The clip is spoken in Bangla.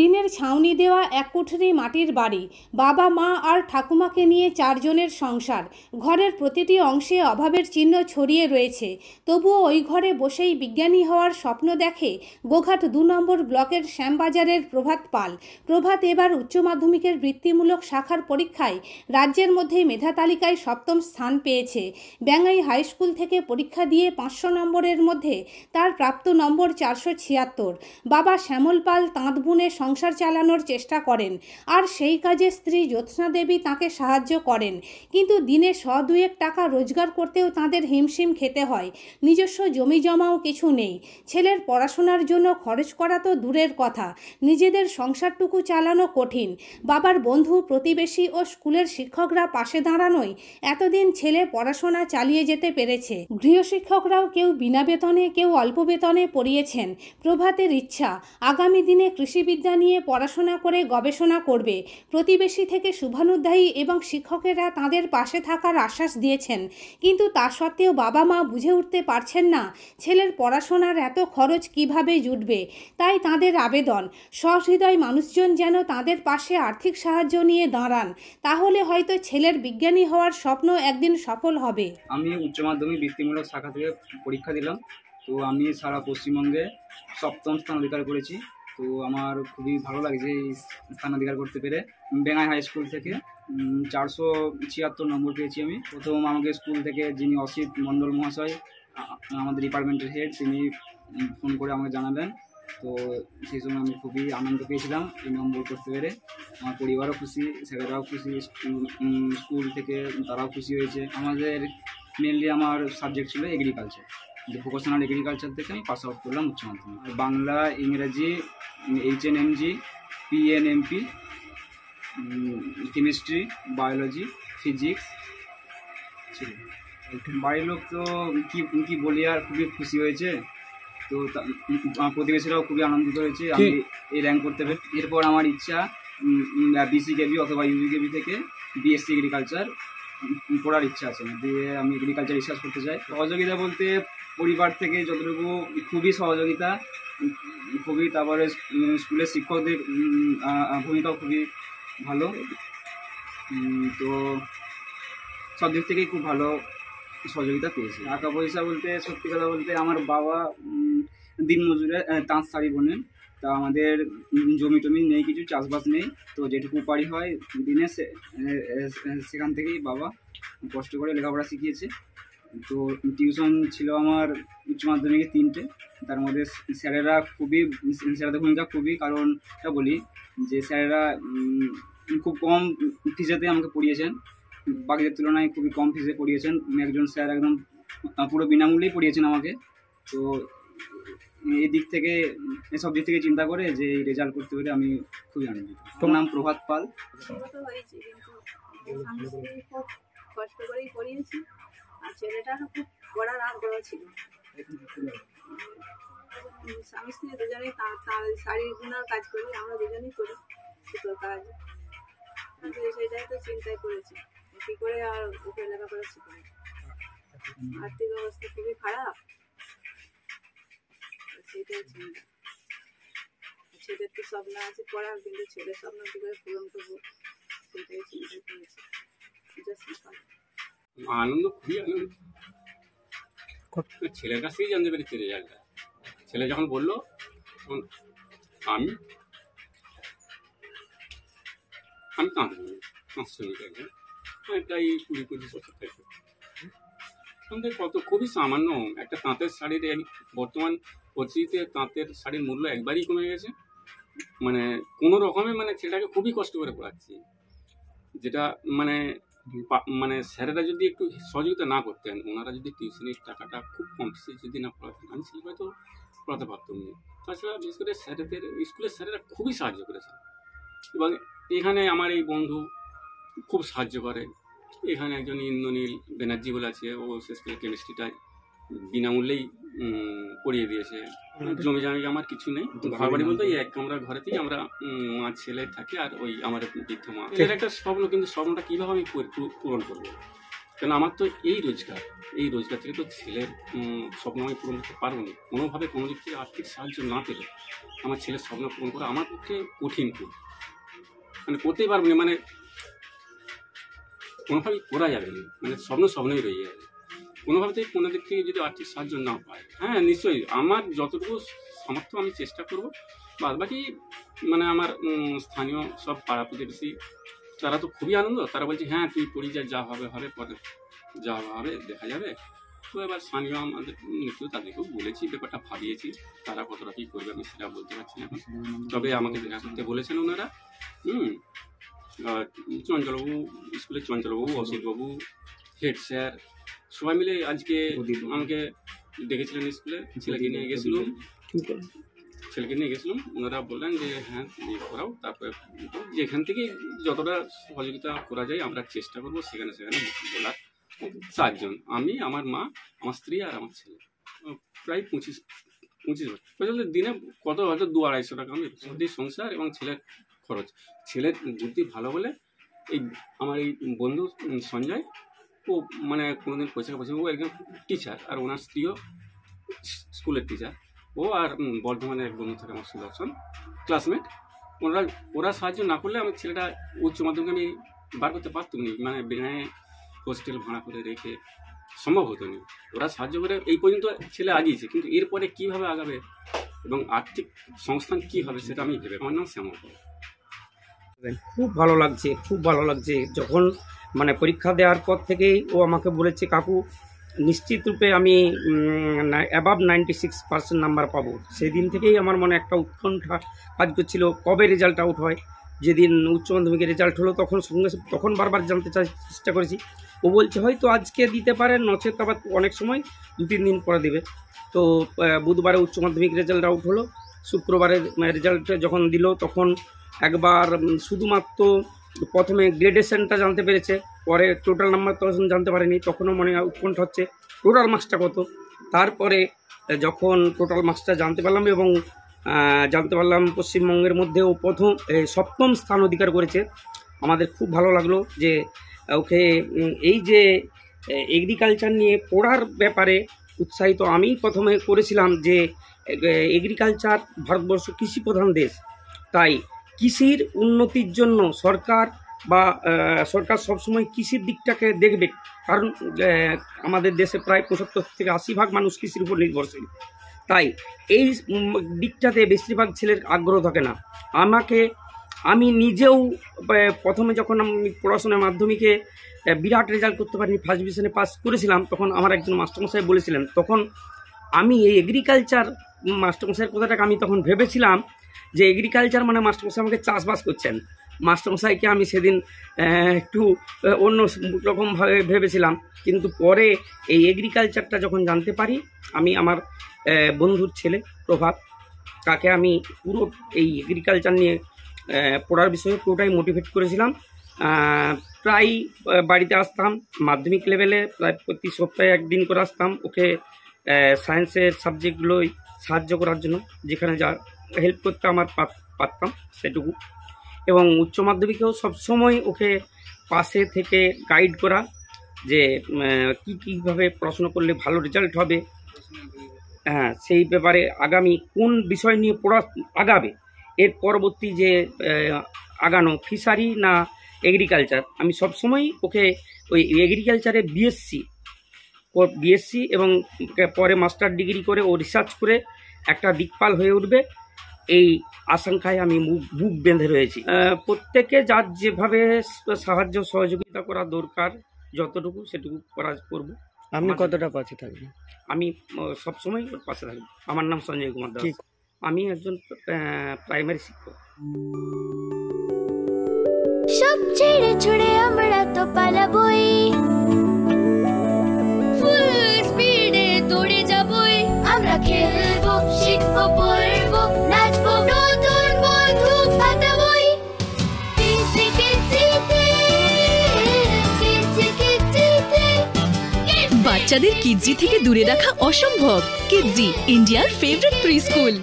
টিনের ছাউনি দেওয়া এক কুঠরি মাটির বাড়ি, বাবা, মা আর ঠাকুমাকে নিয়ে চারজনের সংসার। ঘরের প্রতিটি অংশে অভাবের চিহ্ন ছড়িয়ে রয়েছে। তবুও ওই ঘরে বসেই বিজ্ঞানী হওয়ার স্বপ্ন দেখে গোঘাট দু নম্বর ব্লকের শ্যামবাজারের প্রভাত পাল। প্রভাত এবার উচ্চ মাধ্যমিকের বৃত্তিমূলক শাখার পরীক্ষায় রাজ্যের মধ্যে মেধা তালিকায় সপ্তম স্থান পেয়েছে। ব্যাঙ্গাই হাই স্কুল থেকে পরীক্ষা দিয়ে পাঁচশো নম্বরের মধ্যে তার প্রাপ্ত নম্বর চারশো ছিয়াত্তর। বাবা শ্যামল পাল তাঁত বুনে সংসার চালানোর চেষ্টা করেন। আর সেই কাজে স্ত্রী জ্যোৎস্না দেবী তাকে সাহায্য করেন। কিন্তু দিনে শ দুয়েক টাকা রোজগার করতেও তাঁদের হিমশিম খেতে হয়। নিজস্ব জমি জমাও কিছু নেই। ছেলের পড়াশোনার জন্য খরচ করা তো দূরের কথা। নিজেদের সংসারটুকু চালানো কঠিন। বাবার বন্ধু, প্রতিবেশী ও স্কুলের শিক্ষকরা পাশে দাঁড়ানোই এতদিন ছেলে পড়াশোনা চালিয়ে যেতে পেরেছে। গৃহশিক্ষকরাও কেউ বিনা বেতনে, কেউ অল্প বেতনে পড়িয়েছেন। প্রভাতের ইচ্ছা। আগামী দিনে কৃষিবিদ্যা নিয়ে পড়াশোনা করে গবেষণা করবে। প্রতিবেশী থেকে শুভানুধ্যায়ী এবং শিক্ষকেরা তাদের পাশে থাকার আশ্বাস দিয়েছেন। কিন্তু তা সত্ত্বেও বাবা মা বুঝে উঠতে পারছেন না, ছেলের পড়াশোনার এত খরচ কীভাবে জুটবে? তাই তাদের আবেদন, সহৃদয় মানুষজন যেন তাদের পাশে আর্থিক সাহায্য নিয়ে দাঁড়ান, তাহলে হয়তো ছেলের বিজ্ঞানী হওয়ার স্বপ্ন একদিন সফল হবে। আমি উচ্চ মাধ্যমিক বৃত্তিমূলক শাখা থেকে পরীক্ষা দিলাম। তো আমি সারা পশ্চিমবঙ্গে সপ্তম স্থান অধিকার করেছি। তো আমার খুবই ভালো লাগছে এই স্থান অধিকার করতে পেরে। বেঙ্গাই হাই স্কুল থেকে চারশো ছিয়াত্তর নম্বর পেয়েছি আমি। প্রথম আমাকে স্কুল থেকে যিনি অসিত মণ্ডল মহাশয় আমাদের ডিপার্টমেন্টের হেড তিনি ফোন করে আমাকে জানালেন। তো সেই সময় আমি খুবই আনন্দ পেয়েছিলাম এই নম্বর করতে পেরে। আমার পরিবারও খুশি স্যারেরাও খুশি, স্কুল থেকে তারাও খুশি হয়েছে। আমাদের মেনলি আমার সাবজেক্ট ছিল এগ্রিকালচার যে ভোকেশনাল এগ্রিকালচার থেকে আমি পাস আউট করলাম উচ্চ মাধ্যমিক। আর বাংলা ইংরেজি H N M G PNMP chemistry biology physics ছিল। বাড়ির লোক তো কি কি বলি আর খুবই খুশি হয়েছে। তো আমার প্রতিবেশীরাও খুবই আনন্দিত হয়েছে। আমি এই র্যাঙ্ক করতে পেরে। এরপর আমার ইচ্ছা বিসি কেবি অথবা ইউবি কেবি থেকে বিএসসি এগ্রিকালচার পড়ার ইচ্ছা আছে, দিয়ে আমি এগ্রিকালচার রিসার্চ করতে চাই। সহযোগিতা বলতে পরিবার থেকে যতটুকু, খুবই সহযোগিতা, খুবই তারপরে স্কুলের শিক্ষকদের ভূমিকাও খুবই ভালো। তো সব দিক থেকেই খুব ভালো সহযোগিতা পেয়েছি। টাকা পয়সা বলতে, সত্যি কথা বলতে আমার বাবা দিনমজুরে তাঁত শাড়ি বোনেন। তা আমাদের জমি টমি নেই, কিছু চাষবাস নেই। তো যেটুকু পারি হয় দিনে সেখান থেকেই বাবা কষ্ট করে লেখাপড়া শিখিয়েছে। তো টিউশন ছিল আমার উচ্চ মাধ্যমিকে তিনটে। তার মধ্যে স্যারেরা খুবই, স্যারেদের ভূমিকা খুবই কারণ এটা বলি যে স্যারেরা খুব কম ফিজেতে আমাকে পড়িয়েছেন। বাকিদের তুলনায় খুবই কম ফিজে পড়িয়েছেন। একজন স্যার একদম পুরো বিনামূল্যেই পড়িয়েছেন আমাকে। তো এই দিক থেকে, এসব দিক থেকে চিন্তা করে যে এই রেজাল্ট করতে পেরে আমি খুবই আনন্দিত। তোমার নাম প্রভাত পাল? কষ্ট করেই আর খুব পড়ার ছিল। স্বামী দুজনেই শাড়ির কাজ আমরা দুজনেই করি তো চিন্তায় করেছি কী করে আর আর্থিক অবস্থা খুবই খারাপ। সেটাই চিন্তা ছেলের তো স্বপ্ন আছে পড়ার কিন্তু ছেলের স্বপ্ন কী করে পূরণ করব সেটাই চিন্তা করেছি। আনন্দ, খুবই আনন্দ। ছেলের কাছ থেকেই জানতে পেরেছি রেজাল্টটা। ছেলে যখন বলল, তখন আমি আমি কাঁদবো শ্রমিক একজন আমি প্রায় কুড়ি, পঁচিশ বছর থেকে। আমাদের কত, খুবই সামান্য, একটা তাঁতের শাড়ির এই বর্তমান পরিস্থিতিতে তাঁতের শাড়ির মূল্য একবারই কমে গেছে। মানে কোনো রকমে মানে ছেলেটাকে খুবই কষ্ট করে পড়াচ্ছি। যেটা মানে মানে স্যারেরা যদি একটু সহযোগিতা না করতেন, ওনারা যদি টিউশনের টাকাটা খুব কম ফিসে যদি না পড়াতেন, আমি ছেলে হয়তো পড়াতে পারতাম না। তাছাড়া বিশেষ করে স্যারেদের, স্কুলের স্যারেরা খুবই সাহায্য করেছেন। এবং এখানে আমার এই বন্ধু খুব সাহায্য করে। এখানে একজন ইন্দ্রনীল ব্যানার্জি বলে আছে, ও শেষ করে কেমিস্ট্রিটায় বিনামূল্যেই পড়িয়ে দিয়েছে। জমি জমি আমার কিছু নেই। ঘর বাড়ি বলতে এই এক কামরা ঘরেতেই আমরা মা ছেলে থাকি আর ওই আমার বৃদ্ধ মা। এর একটা স্বপ্ন কিন্তু স্বপ্নটা কীভাবে আমি পূরণ করব? কেন আমার তো এই রোজগার এই রোজগার থেকে তো ছেলের স্বপ্ন আমি পূরণ করতে পারব না। কোনোভাবে কোনো দিক থেকে আর্থিক সাহায্য না পেলে আমার ছেলের স্বপ্ন পূরণ করা আমার পক্ষে কঠিন খুব মানে করতেই পারব না। মানে কোনোভাবেই করা যাবে না। মানে স্বপ্ন স্বপ্নই রয়ে যাবে কোনোভাবে থেকে কোনো দিক থেকে যদি আর্থিক সাহায্য না পায় হ্যাঁ নিশ্চয়ই আমার যতটুকু সামর্থ্য আমি চেষ্টা করব, বাদ বাকি মানে আমার স্থানীয় সব পাড়া প্রতিবেশী, তারা তো খুবই আনন্দ, তারা বলছে হ্যাঁ তুই পড়ি যা যা হবে হবে, পরে যা হবে দেখা যাবে। তো এবার স্থানীয় আমাদের একটু তাদেরকেও বলেছি, ব্যাপারটা ভাবিয়েছি, তারা কতটা কী করবে আমি সেটা বলতে পারছি না তবে আমাকে দেখা করতে বলেছেন ওনারা, হুম চঞ্চলবাবু, স্কুলের চঞ্চলবাবু অসিতবাবু হেড স্যার সবাই মিলে আজকে আমাকে ডেকেছিলেন স্কুলে ছেলেকে নিয়ে গেছিলাম ছেলেকে নিয়ে গেছিলাম ওনারা বললেন যে হ্যাঁ বিয়ে করাও তারপরে যেখান থেকে যতটা সহযোগিতা করা যায় আমরা চেষ্টা করব সেখানে সেখানে বলার। চারজন আমি আমার মা আমার স্ত্রী আর আমার ছেলে। প্রায় পঁচিশ পঁচিশ বছর পর্যন্ত দিনে কত হয়তো দু আড়াইশো টাকা আমি সত্যি সংসার এবং ছেলের খরচ। ছেলের বুদ্ধি ভালো বলে এই আমার এই বন্ধু সঞ্জয় ও মানে কোনোদিন পয়সা পয়সা ও একজন টিচার আর ওনার স্ত্রীও স্কুলের টিচার ও আর বর্ধমানের এক বন্ধু থাকে আমার সুদর্শন ক্লাসমেট ওরা ওরা সাহায্য না করলে আমার ছেলেটা উচ্চ মাধ্যমিক আমি বার করতে পারতাম না। মানে বেগায় হোস্টেল ভাড়া করে রেখে সম্ভব হতো না। ওরা সাহায্য করে এই পর্যন্ত ছেলে আগিয়েছে, কিন্তু এরপরে কীভাবে আগাবে এবং আর্থিক সংস্থান কী হবে সেটা আমি ভেবে আমার নাম শ্যামল খুব ভালো লাগছে, খুব ভালো লাগছে। যখন মানে পরীক্ষা দেওয়ার পর থেকেই ও আমাকে বলেছে, কাকু, নিশ্চিত রূপে আমি above ninety six percent number পাবো। সেদিন থেকেই আমার মনে একটা উৎকণ্ঠা কাজ করছিল, কবে রেজাল্ট আউট হয়? যেদিন উচ্চ মাধ্যমিকের রেজাল্ট হলো, তখন সঙ্গে তখন বারবার জানতে চেষ্টা করেছি। ও বলছে, হয়তো আজকে দিতে পারে নচেত আবার অনেক সময় দু তিন দিন পরে দেবে। তো বুধবারে উচ্চ মাধ্যমিক রেজাল্ট আউট হলো শুক্রবারে রেজাল্ট যখন দিল, তখন একবার শুধুমাত্র প্রথমে গ্রেডেশনটা জানতে পেরেছে, পরে টোটাল নাম্বার তখন জানতে পারেনি, তখনও মনে উৎকণ্ঠা হচ্ছে টোটাল মার্কসটা কত। তারপরে যখন টোটাল মার্কসটা জানতে পারলাম এবং জানতে পারলাম পশ্চিমবঙ্গের মধ্যেও প্রথম সপ্তম স্থান অধিকার করেছে, আমাদের খুব ভালো লাগল যে, ওকে এই যে এগ্রিকালচার নিয়ে পড়ার ব্যাপারে উৎসাহিত আমি প্রথমে করেছিলাম যে এগ্রিকালচার ভারতবর্ষ কৃষি প্রধান দেশ। তাই কৃষির উন্নতির জন্য সরকার বা সরকার সবসময় কৃষির দিকটাকে দেখবে। কারণ আমাদের দেশে প্রায় পঁচাত্তর থেকে আশি ভাগ মানুষ কৃষির উপর নির্ভরশীল। তাই এই দিকটাতে বেশিরভাগ ছেলের আগ্রহ থাকে না। আমাকে, আমি নিজেও প্রথমে যখন আমি পড়াশোনার মাধ্যমিকে বিরাট রেজাল্ট করতে পারিনি ফার্স্ট ডিভিশনে পাস করেছিলাম, তখন আমার একজন মাস্টারমশাই বলেছিলেন, তখন আমি এই এগ্রিকালচার মাস্টারমশাইয়ের কথাটাকে আমি তখন ভেবেছিলাম যে এগ্রিকালচার মানে মাস্টারমশাই আমাকে চাষবাস করছেন। মাস্টারমশাইকে আমি সেদিন একটু অন্য রকমভাবে ভেবেছিলাম। কিন্তু পরে এই এগ্রিকালচারটা যখন জানতে পারি, আমি আমার বন্ধুর ছেলে প্রভাত, তাকে আমি পুরো এই এগ্রিকালচার নিয়ে পড়ার বিষয়ে পুরোটাই মোটিভেট করেছিলাম। প্রায় বাড়িতে আসতাম, মাধ্যমিক লেভেলে প্রায় প্রতি সপ্তাহে একদিন করে আসতাম। ওকে সায়েন্সের সাবজেক্টগুলোই সাহায্য করার জন্য, যেখানে যা হেল্প করতে আমার পার- পারতাম সেটুকু। এবং উচ্চ মাধ্যমিকেও সবসময় ওকে পাশে থেকে গাইড করা যে কী কীভাবে পড়াশোনা করলে ভালো রেজাল্ট হবে হ্যাঁ সেই ব্যাপারে আগামী কোন বিষয় নিয়ে পড়া, আগাবে, এর পরবর্তী যে আগানো ফিশারি না এগ্রিকালচার আমি সবসময় ওকে ওই এগ্রিকালচারে বিএসসি বিএসসি এবং পরে মাস্টার ডিগ্রি করে ও রিসার্চ করে একটা দিকপাল হয়ে উঠবে। এই আশঙ্কায় আমি মুখ বুক বেঁধে রয়েছি। প্রত্যেকে যার যেভাবে সাহায্য সহযোগিতা করা দরকার যতটুকু সেটুকু করা করব। আপনি কতটা পাশে থাকবেন? আমি সবসময় ওর পাশে থাকব। আমার নাম সঞ্জয় কুমার দাস। আমি একজন প্রাইমারি শিক্ষক। সব ছেড়ে ছুড়ে আমরা তো পালাবই। ফুল স্পিডে দৌড়ে যাবই। আমরা খেলব শিখব বাচ্চাদের কিডজি থেকে দূরে রাখা অসম্ভব। কিডজি ইন্ডিয়ার ফেভারিট প্রি স্কুল